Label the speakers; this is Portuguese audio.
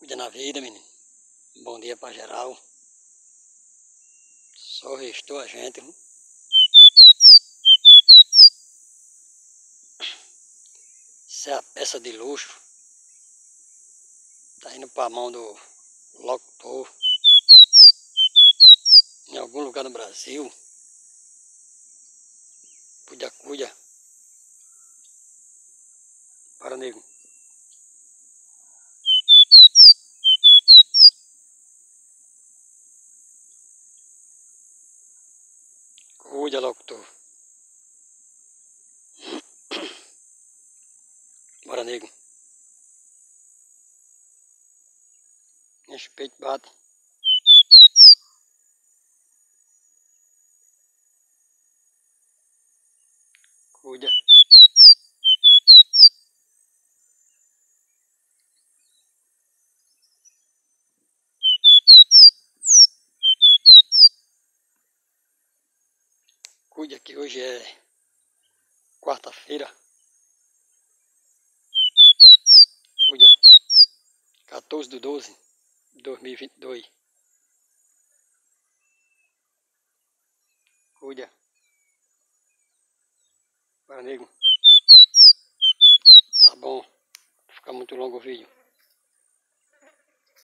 Speaker 1: Cuida na vida, menino. Bom dia pra geral. Só restou a gente. Viu? Isso é a peça de luxo. Tá indo pra mão do locutor. Em algum lugar no Brasil. Cuida, cuida. Para, nego. Cuida, locutor. Bora, nego. Enche o peito, Cuide que hoje é quarta-feira. Cuida. 14 de 12 de 2022. Cuida. Para nego. Tá bom. Não ficar muito longo o vídeo.